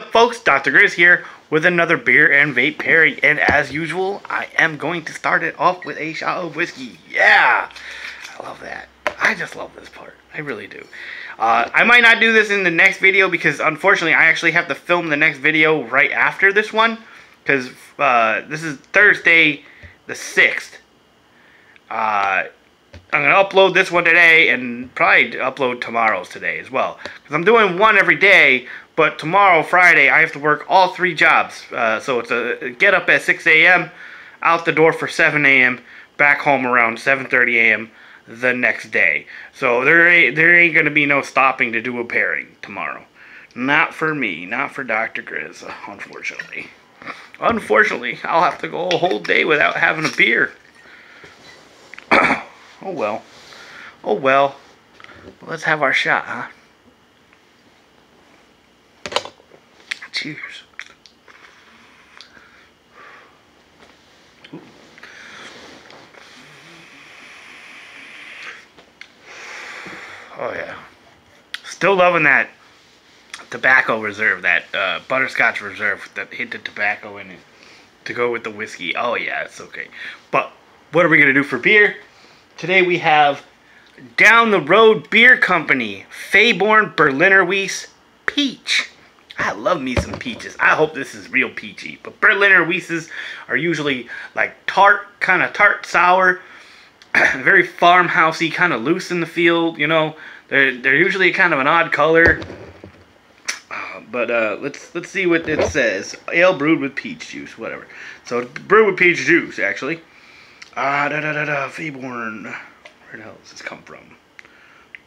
folks? Dr. Gryzz here with another beer and vape pairing. And as usual, I am going to start it off with a shot of whiskey. Yeah! I love that. I just love this part. I really do. Uh, I might not do this in the next video because unfortunately I actually have to film the next video right after this one. Because uh, this is Thursday the 6th. Uh, I'm going to upload this one today and probably upload tomorrow's today as well. Because I'm doing one every day, but tomorrow, Friday, I have to work all three jobs. Uh, so it's a get up at 6 a.m., out the door for 7 a.m., back home around 7.30 a.m. the next day. So there ain't, there ain't going to be no stopping to do a pairing tomorrow. Not for me, not for Dr. Gryzz, unfortunately. Unfortunately, I'll have to go a whole day without having a beer. Oh well. Oh well. Let's have our shot, huh? Cheers. Ooh. Oh yeah. Still loving that tobacco reserve, that uh, butterscotch reserve, that hint of tobacco in it to go with the whiskey. Oh yeah, it's okay. But what are we gonna do for beer? Today we have Down the Road Beer Company Feyborn Berliner Weiss Peach. I love me some peaches. I hope this is real peachy. But Berliner Weisses are usually like tart, kind of tart sour, very farmhousey, kind of loose in the field. You know, they're they're usually kind of an odd color. Uh, but uh, let's let's see what it says. Ale brewed with peach juice, whatever. So brewed with peach juice, actually. Ah, da da da da, Feyborn. Where the hell does this come from?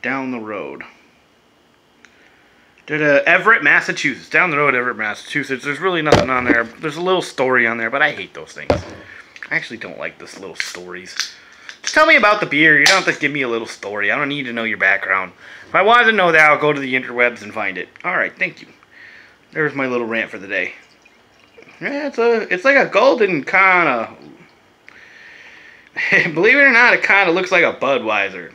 Down the road. Da, uh, Everett, Massachusetts. Down the road, Everett, Massachusetts. There's really nothing on there. There's a little story on there, but I hate those things. I actually don't like those little stories. Just tell me about the beer. You don't have to give me a little story. I don't need to know your background. If I wanted to know that, I'll go to the interwebs and find it. Alright, thank you. There's my little rant for the day. Yeah, it's a, it's like a golden kind of believe it or not, it kind of looks like a Budweiser.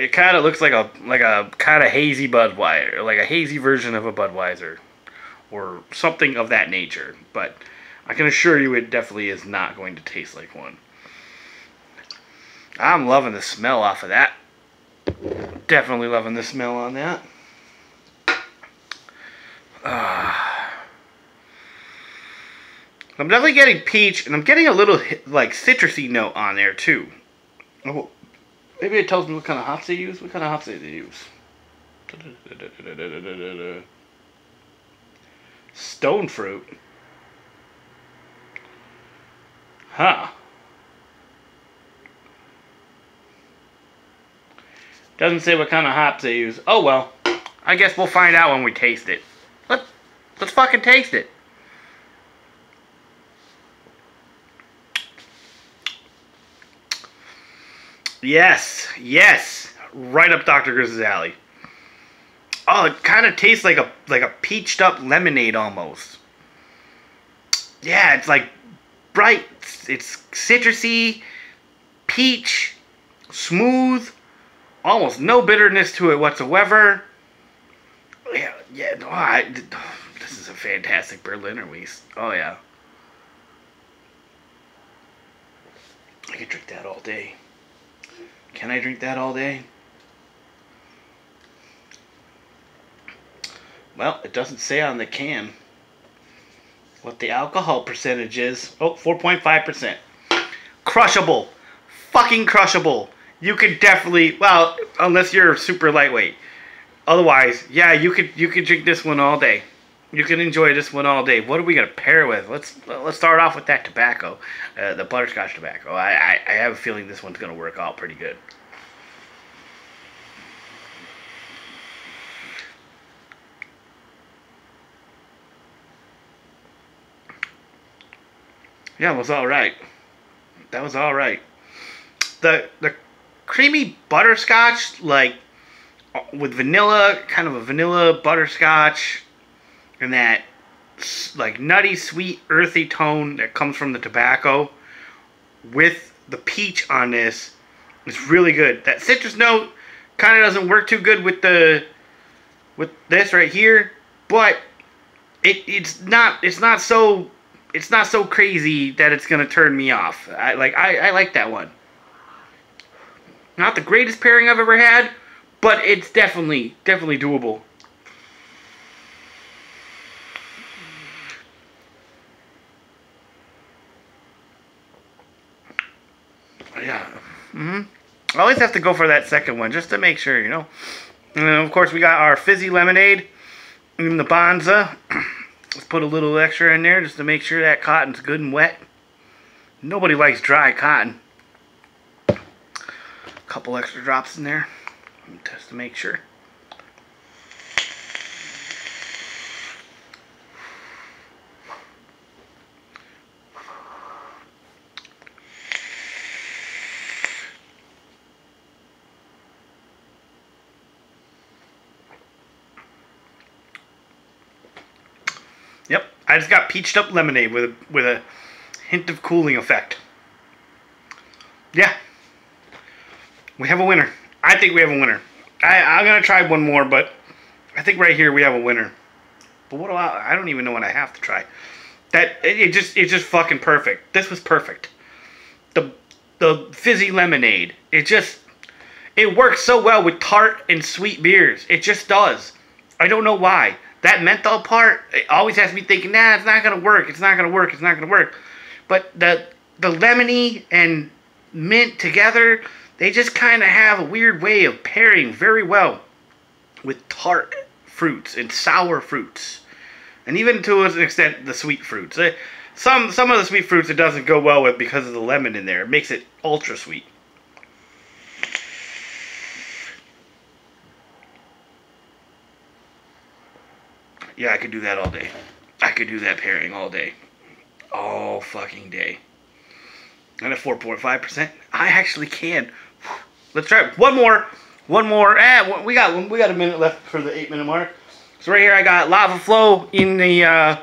It kind of looks like a like a kind of hazy Budweiser, like a hazy version of a Budweiser, or something of that nature. But I can assure you, it definitely is not going to taste like one. I'm loving the smell off of that. Definitely loving the smell on that. Ah. I'm definitely getting peach, and I'm getting a little like citrusy note on there too. Oh, maybe it tells me what kind of hops they use. What kind of hops they use? Stone fruit. Huh. Doesn't say what kind of hops they use. Oh well. I guess we'll find out when we taste it. Let's let's fucking taste it. Yes, yes, right up Dr. Gryzz's alley. Oh, it kind of tastes like a like a peached up lemonade almost. Yeah, it's like bright. It's citrusy, peach, smooth, almost no bitterness to it whatsoever. Yeah, yeah. No, I, this is a fantastic Berliner Weiss. Oh yeah. I could drink that all day. Can I drink that all day? Well, it doesn't say on the can what the alcohol percentage is. Oh, 4.5%. Crushable. Fucking crushable. You could definitely, well, unless you're super lightweight. Otherwise, yeah, you could you could drink this one all day. You can enjoy this one all day. What are we gonna pair with? Let's let's start off with that tobacco, uh, the butterscotch tobacco. I, I I have a feeling this one's gonna work out pretty good. Yeah, it was all right. That was all right. The the creamy butterscotch, like with vanilla, kind of a vanilla butterscotch, and that like nutty, sweet, earthy tone that comes from the tobacco, with the peach on this, is really good. That citrus note kind of doesn't work too good with the with this right here, but it it's not it's not so it's not so crazy that it's gonna turn me off. I like I, I like that one. Not the greatest pairing I've ever had, but it's definitely definitely doable. Yeah. Hmm I always have to go for that second one just to make sure, you know. And then of course we got our fizzy lemonade in the Bonza. Let's put a little extra in there just to make sure that cotton's good and wet. Nobody likes dry cotton. A couple extra drops in there just to make sure. I just got peached up lemonade with a, with a hint of cooling effect. Yeah, we have a winner. I think we have a winner. I, I'm gonna try one more, but I think right here we have a winner. But what do I? I don't even know what I have to try. That it, it just it's just fucking perfect. This was perfect. The the fizzy lemonade. It just it works so well with tart and sweet beers. It just does. I don't know why. That mental part it always has me thinking, nah, it's not gonna work. It's not gonna work. It's not gonna work. But the the lemony and mint together, they just kind of have a weird way of pairing very well with tart fruits and sour fruits, and even to an extent the sweet fruits. Eh, Some some of the sweet fruits it doesn't go well with because of the lemon in there. It makes it ultra sweet. Yeah, I could do that all day. I could do that pairing all day. All fucking day. And at 4.5%, I actually can. Let's try it. One more. One more. Eh, we got we got a minute left for the eight minute mark. So right here I got Lava Flow in the uh,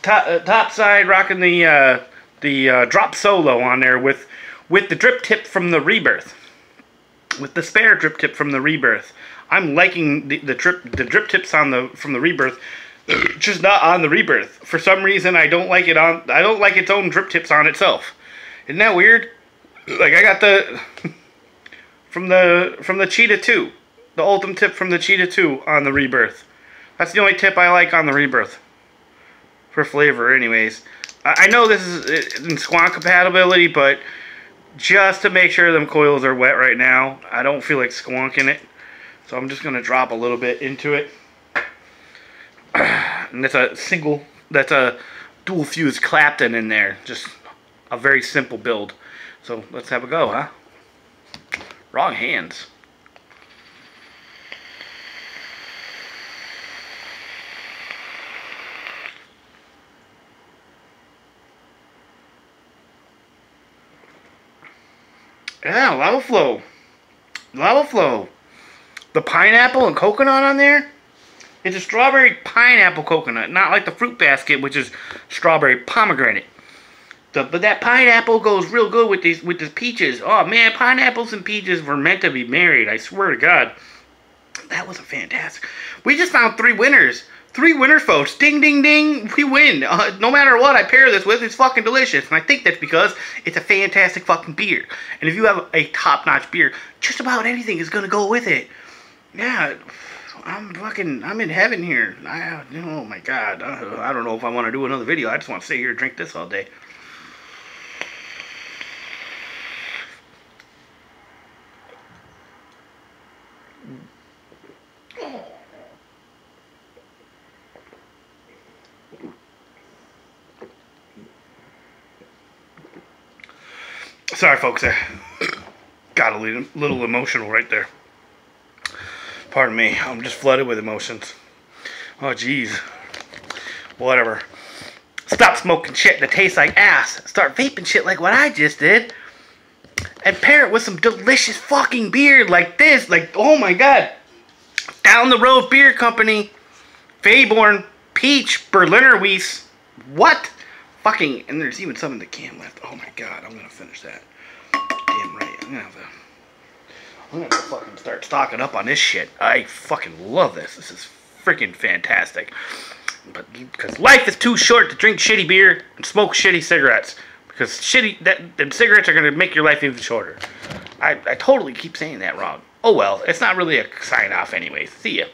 top, uh, top side, rocking the uh, the uh, drop solo on there with with the drip tip from the Rebirth. With the spare drip tip from the Rebirth. I'm liking the, the drip the drip tips on the from the Rebirth just not on the rebirth. For some reason, I don't like it on. I don't like its own drip tips on itself. Isn't that weird? Like I got the from the from the Cheetah Two, the Ultem tip from the Cheetah Two on the rebirth. That's the only tip I like on the rebirth. For flavor, anyways. I, I know this is in squonk compatibility, but just to make sure them coils are wet right now, I don't feel like squonking it. So I'm just gonna drop a little bit into it and that's a single, that's a dual fuse Clapton in there. Just a very simple build. So let's have a go, huh? Wrong hands. Yeah, lava flow. Lava flow. The pineapple and coconut on there. It's a strawberry pineapple coconut, not like the fruit basket, which is strawberry pomegranate. The, but that pineapple goes real good with these with the peaches. Oh man, pineapples and peaches were meant to be married. I swear to God, that was a fantastic. We just found three winners. Three winners, folks. Ding, ding, ding. We win. Uh, no matter what I pair this with, it's fucking delicious. And I think that's because it's a fantastic fucking beer. And if you have a top-notch beer, just about anything is going to go with it. Yeah. I'm fucking, I'm in heaven here. I, oh my god. I, don't know if I want to do another video. I just want to sit here and drink this all day. Sorry, folks. I got a little emotional right there. Pardon me. I'm just flooded with emotions. Oh, jeez. Whatever. Stop smoking shit that tastes like ass. Start vaping shit like what I just did. And pair it with some delicious fucking beer like this. Like, oh my god. Down the road beer company. Feyborn. Peach. Berliner Weiss. What? Fucking, and there's even some in the can left. Oh my god, I'm gonna finish that. Damn right. I'm gonna have to. I'm gonna fucking start stocking up on this shit. I fucking love this. This is freaking fantastic. but because life is too short to drink shitty beer and smoke shitty cigarettes. Because shitty that the cigarettes are gonna make your life even shorter. I, I totally keep saying that wrong. Oh well, it's not really a sign off anyways. See ya.